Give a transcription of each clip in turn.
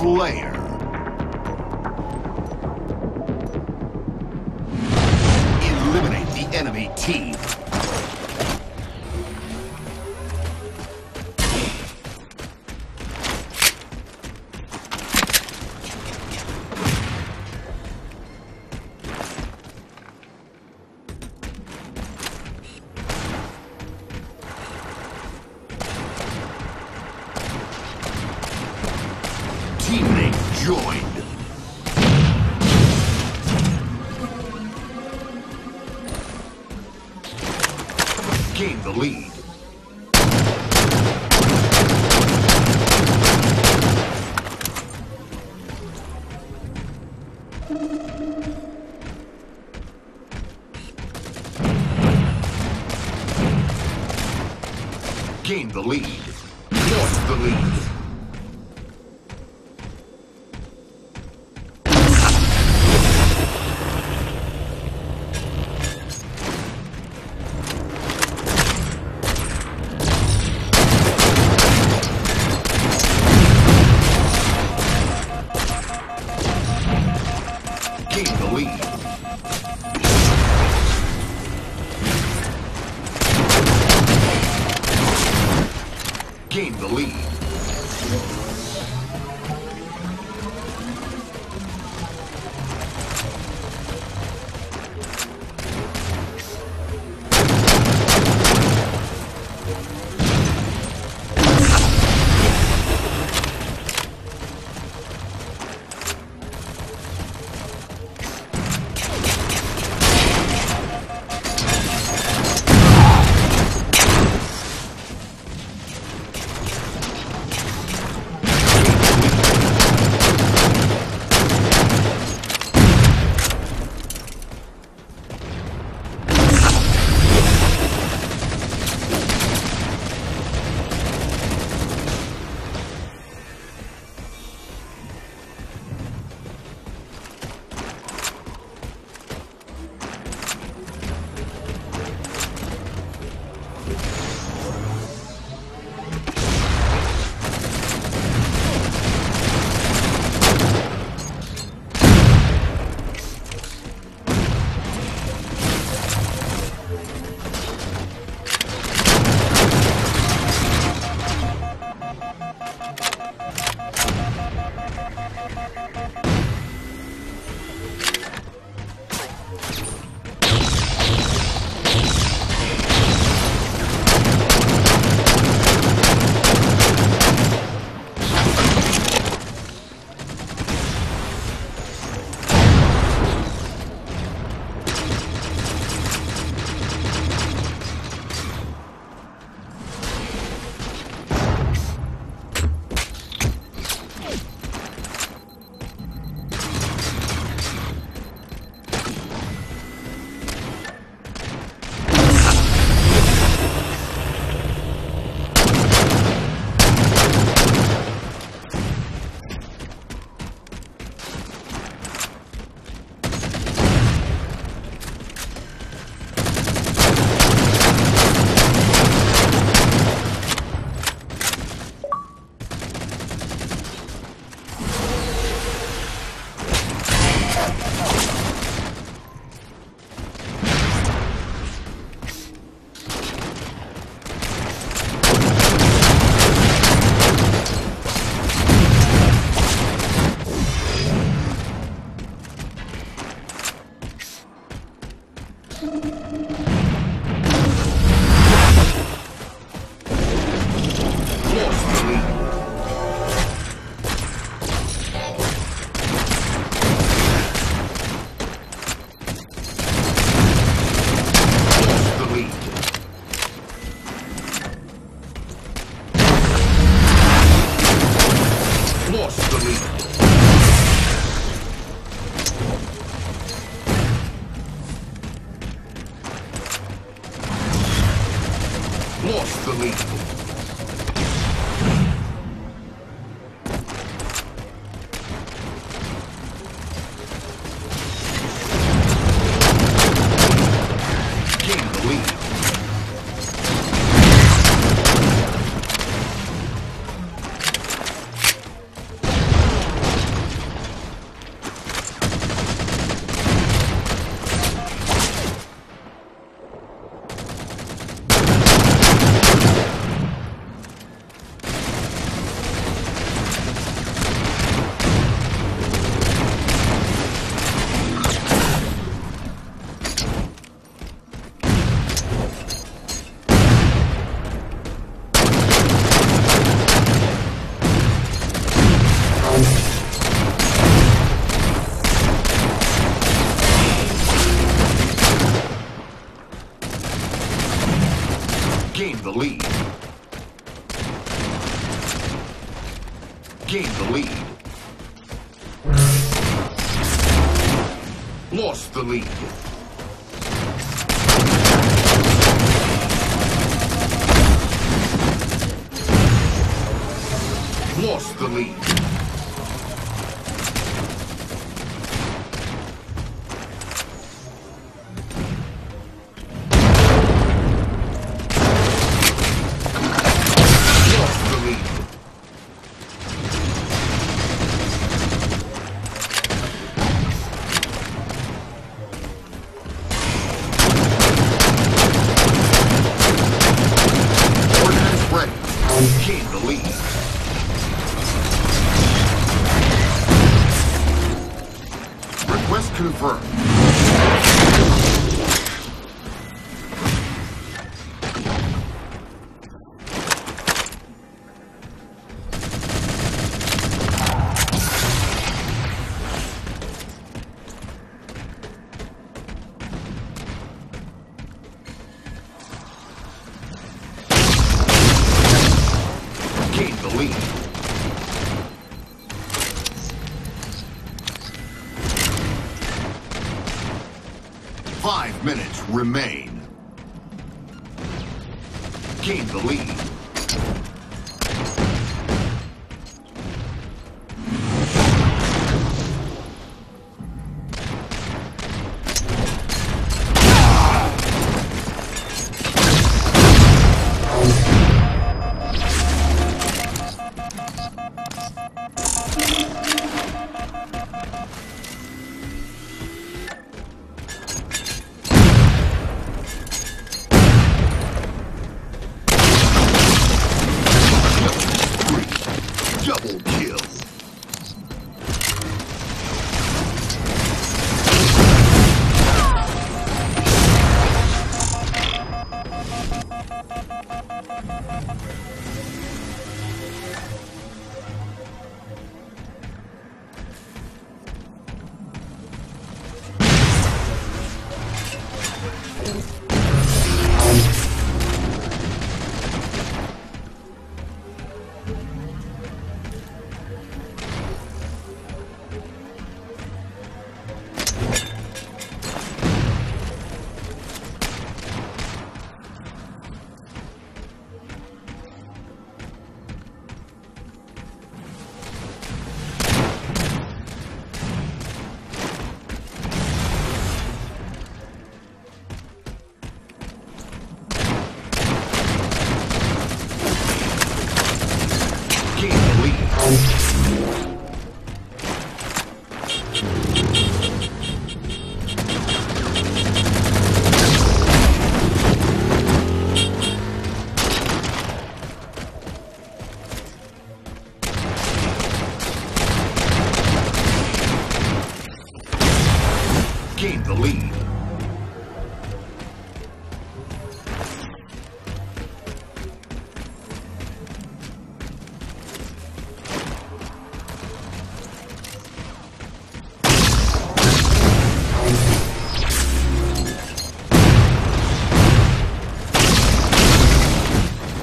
Slayer. Eliminate the enemy team. Gain Gain the lead. Lost the lead. Lost the lead. Confirmed. Gain the remain. Gain the lead. The lead.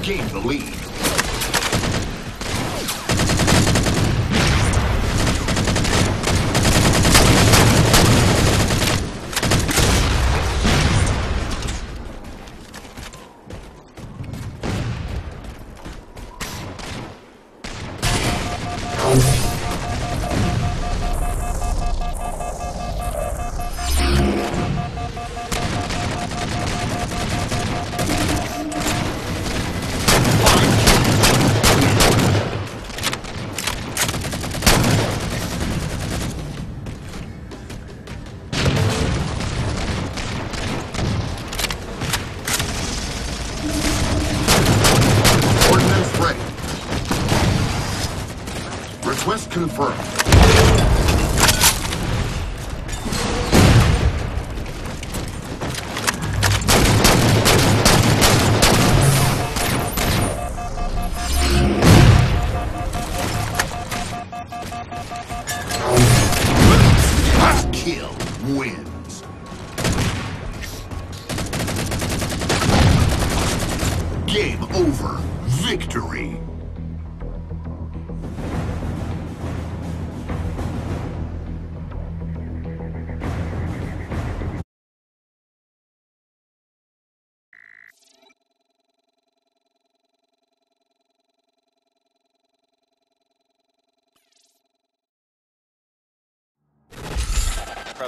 Gain the lead. Request confirmed.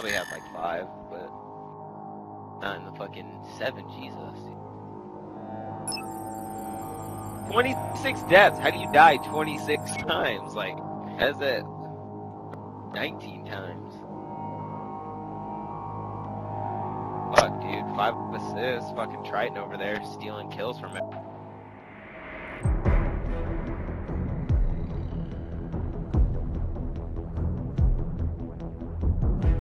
Probably have like five, but not in the fucking seven. Jesus. 26 deaths. How do you die 26 times? Like, has it 19 times? Fuck, dude. Five assists. Fucking Triton over there stealing kills from